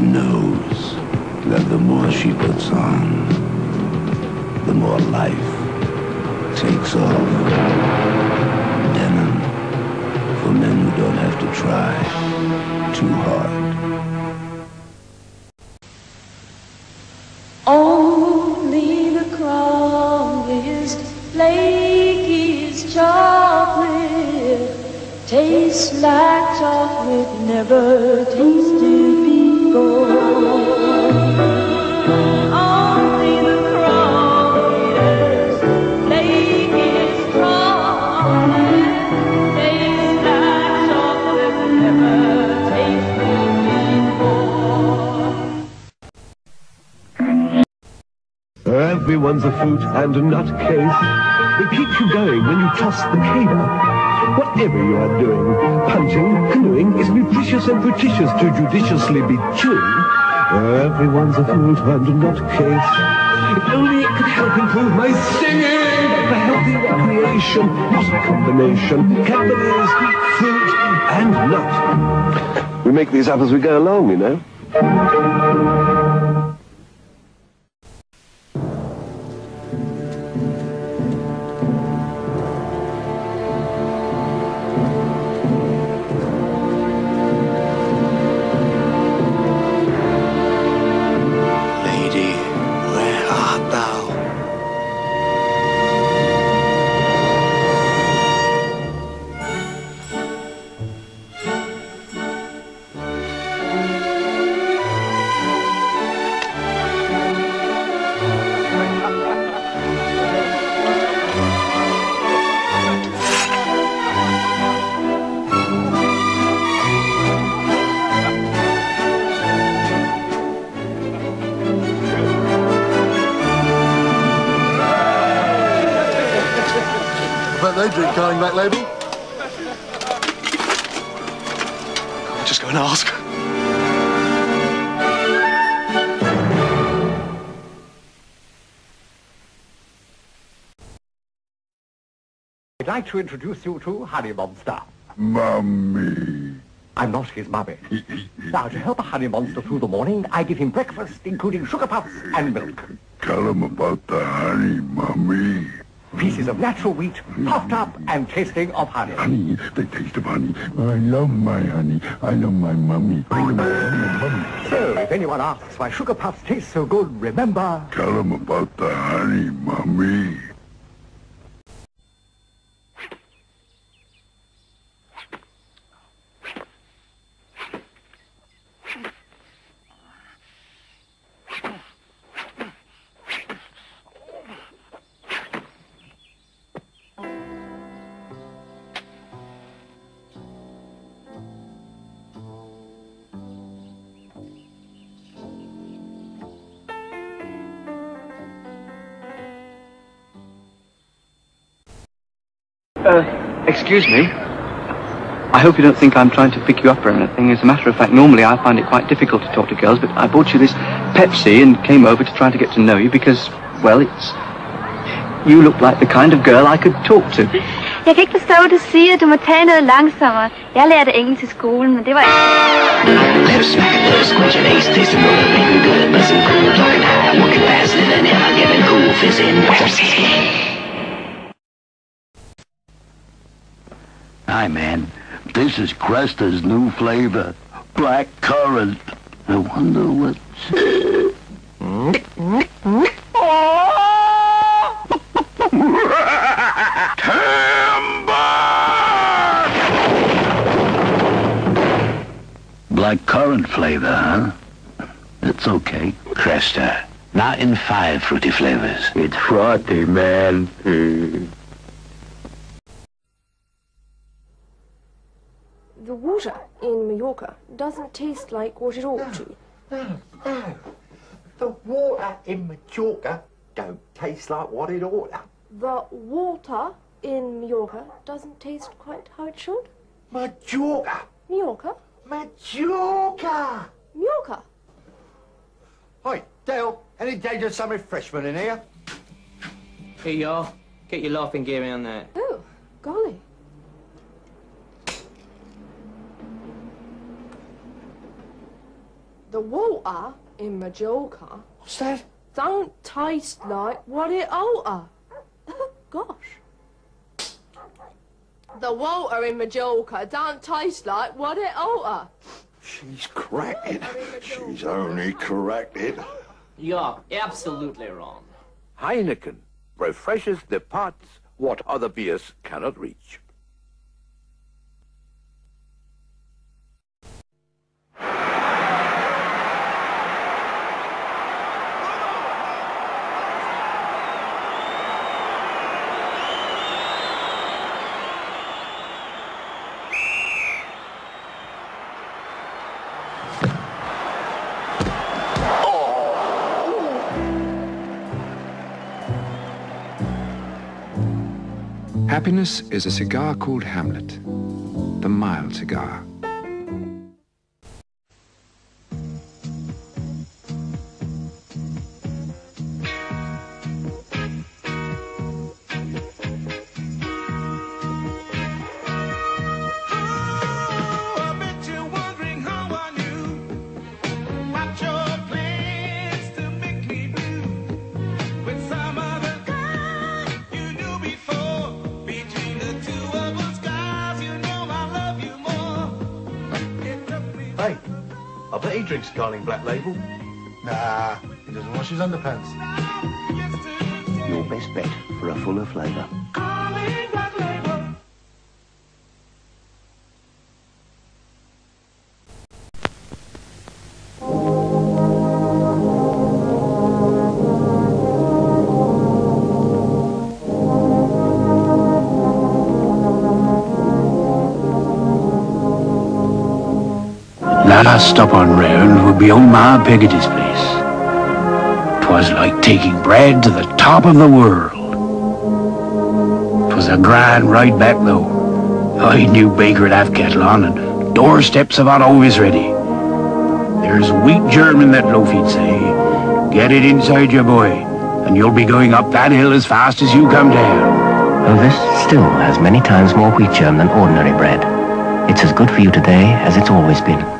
knows that the more she puts on, the more life takes off. Denim for men who don't have to try too hard. Only the crumbliest, flakiest chocolate tastes like chocolate never tasted Everyone's a fruit and a nutcase. It keeps you going when you toss the cable. Whatever you are doing, punching, canoeing is nutritious and nutritious to judiciously be chewing. Everyone's a fruit and a nutcase. If only it could help improve my singing for healthy recreation, not a combination. Cantonese, fruit, and nut. We make these up as we go along, you know. Drink Carling Black Label. I'll just go and ask. I'd like to introduce you to Honey Monster. Mummy. I'm not his mummy. now, to help a honey monster through the morning, I give him breakfast, including sugar puffs and milk. Tell him about the honey, Mummy. Pieces of natural wheat, puffed up and tasting of honey. Honey, the taste of honey. I love my honey. I love my mummy. I love my mummy. So, if anyone asks why sugar puffs taste so good, remember... Tell him about the honey, Mummy. Uh, excuse me. I hope you don't think I'm trying to pick you up or anything. As a matter of fact, normally I find it quite difficult to talk to girls, but I bought you this Pepsi and came over to try to get to know you because, well, it's... You look like the kind of girl I could talk to. Jeg kan ikke forstå, hvad du siger. Du må tale noget langsommere. Jeg lærte engelsk i skolen, men det var ikke... Let her smack it, let her squinch it, ace tasting, motivating, good, buzzing, cool, talking high, working faster than ever, getting cool, fizzing, Pepsi. Hi, man. This is Cresta's new flavor, black currant. I wonder what's... Black currant flavor, huh? It's okay. Cresta, now in five fruity flavors. It's frothy, man. Hmm. The water in Mallorca doesn't taste like what it ought to. No, no. The water in Majorca don't taste like what it ought to. The water in Mallorca doesn't taste quite how it should. Majorca! Mallorca? Majorca! Mallorca? Hi, Dale, any danger of some refreshment in here? Here you are. Get your laughing gear on there. Oh, golly. The The water in Majorca What's that? don't taste like what it oughta. Oh gosh. The water in Majorca don't taste like what it oughta. She's cracked it. She's only cracked it. You're absolutely wrong. Heineken refreshes the pots what other beers cannot reach. Happiness is a cigar called Hamlet, the mild cigar. Bet he drinks Carling Black Label. Nah, he doesn't wash his underpants. Your best bet for a fuller flavour. Last stop on round would be old Ma Peggotty's place. Twas like taking bread to the top of the world. Twas a grand ride back though. I knew Baker'd have kettle on and doorsteps about always ready. There's wheat germ in that loaf, he'd say. Get it inside your boy, and you'll be going up that hill as fast as you come down. Well, this still has many times more wheat germ than ordinary bread. It's as good for you today as it's always been.